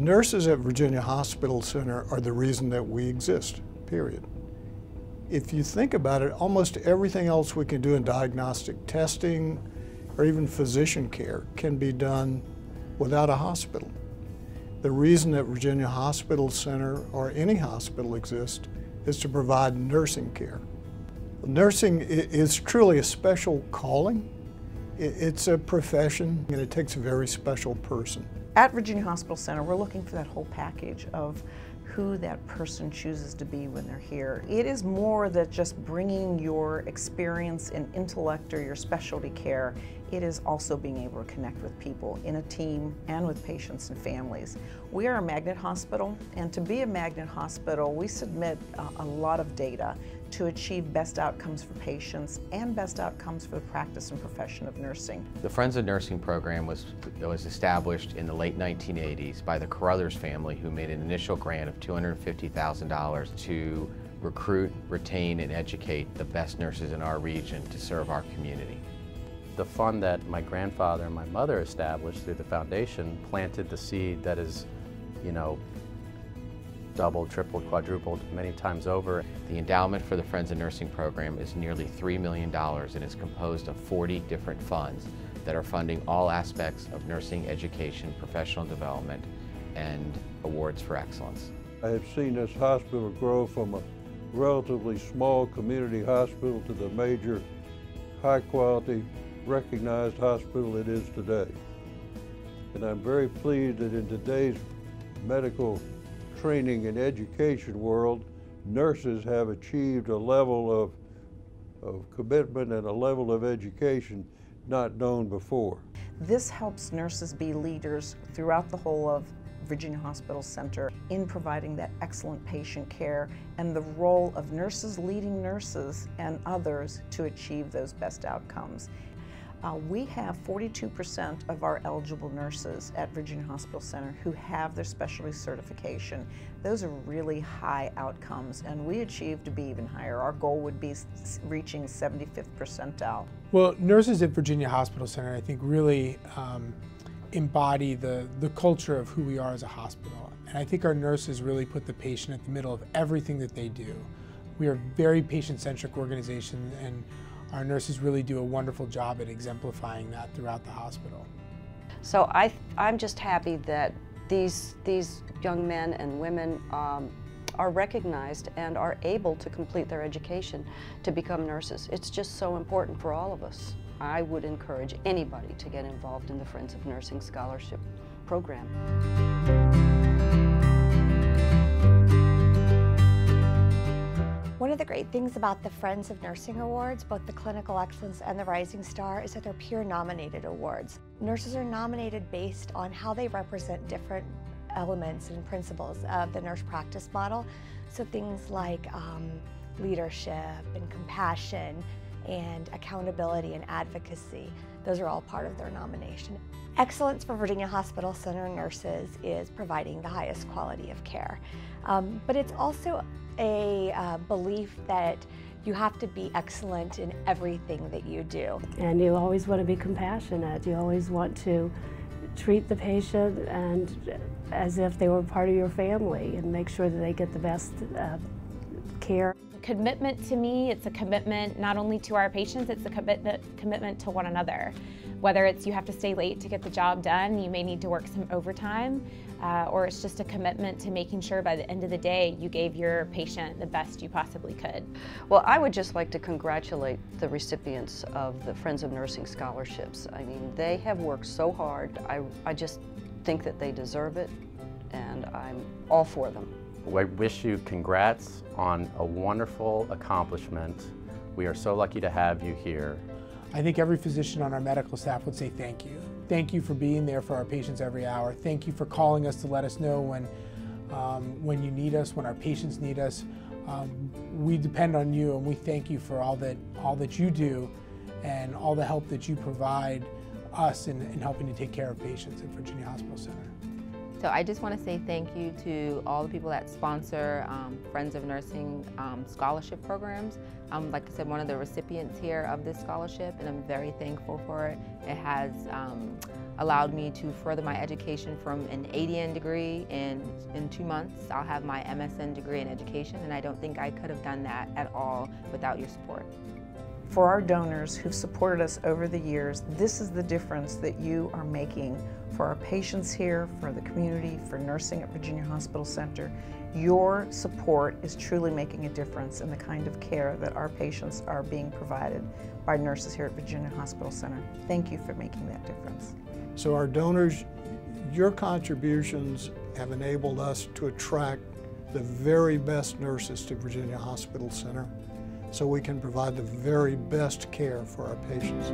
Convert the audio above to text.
nurses at Virginia Hospital Center are the reason that we exist, period. If you think about it, almost everything else we can do in diagnostic testing or even physician care can be done without a hospital. The reason that Virginia Hospital Center or any hospital exists is to provide nursing care. Nursing is truly a special calling. It's a profession and it takes a very special person. At Virginia Hospital Center, we're looking for that whole package of who that person chooses to be when they're here. It is more than just bringing your experience and intellect or your specialty care. It is also being able to connect with people in a team and with patients and families. We are a magnet hospital, and to be a magnet hospital, we submit a, a lot of data to achieve best outcomes for patients and best outcomes for the practice and profession of nursing. The Friends of Nursing program was, was established in the late 1980s by the Caruthers family who made an initial grant of $250,000 to recruit, retain, and educate the best nurses in our region to serve our community. The fund that my grandfather and my mother established through the foundation planted the seed that is, you know, doubled, tripled, quadrupled many times over. The endowment for the Friends of Nursing program is nearly $3 million and is composed of 40 different funds that are funding all aspects of nursing education, professional development, and awards for excellence. I have seen this hospital grow from a relatively small community hospital to the major, high-quality, recognized hospital it is today. And I'm very pleased that in today's medical training and education world, nurses have achieved a level of, of commitment and a level of education not known before. This helps nurses be leaders throughout the whole of Virginia Hospital Center in providing that excellent patient care and the role of nurses leading nurses and others to achieve those best outcomes. Uh, we have 42% of our eligible nurses at Virginia Hospital Center who have their specialty certification. Those are really high outcomes, and we achieve to be even higher. Our goal would be reaching 75th percentile. Well, nurses at Virginia Hospital Center, I think, really um, embody the, the culture of who we are as a hospital. And I think our nurses really put the patient at the middle of everything that they do. We are a very patient-centric organization, and our nurses really do a wonderful job at exemplifying that throughout the hospital. So I, I'm just happy that these, these young men and women um, are recognized and are able to complete their education to become nurses. It's just so important for all of us. I would encourage anybody to get involved in the Friends of Nursing Scholarship program. One of the great things about the Friends of Nursing Awards, both the Clinical Excellence and the Rising Star, is that they're peer nominated awards. Nurses are nominated based on how they represent different elements and principles of the nurse practice model. So things like um, leadership and compassion and accountability and advocacy, those are all part of their nomination. Excellence for Virginia Hospital Center nurses is providing the highest quality of care. Um, but it's also a uh, belief that you have to be excellent in everything that you do. And you always want to be compassionate. You always want to treat the patient and as if they were part of your family and make sure that they get the best uh, care. Commitment to me, it's a commitment not only to our patients, it's a commitment, commitment to one another. Whether it's you have to stay late to get the job done, you may need to work some overtime, uh, or it's just a commitment to making sure by the end of the day you gave your patient the best you possibly could. Well, I would just like to congratulate the recipients of the Friends of Nursing scholarships. I mean, they have worked so hard. I, I just think that they deserve it, and I'm all for them. I wish you congrats on a wonderful accomplishment. We are so lucky to have you here. I think every physician on our medical staff would say thank you. Thank you for being there for our patients every hour. Thank you for calling us to let us know when, um, when you need us, when our patients need us. Um, we depend on you and we thank you for all that, all that you do and all the help that you provide us in, in helping to take care of patients at Virginia Hospital Center. So I just want to say thank you to all the people that sponsor um, Friends of Nursing um, scholarship programs. I'm, like I said, one of the recipients here of this scholarship, and I'm very thankful for it. It has um, allowed me to further my education from an ADN degree in, in two months. I'll have my MSN degree in education, and I don't think I could have done that at all without your support. For our donors who've supported us over the years, this is the difference that you are making for our patients here, for the community, for nursing at Virginia Hospital Center. Your support is truly making a difference in the kind of care that our patients are being provided by nurses here at Virginia Hospital Center. Thank you for making that difference. So our donors, your contributions have enabled us to attract the very best nurses to Virginia Hospital Center so we can provide the very best care for our patients.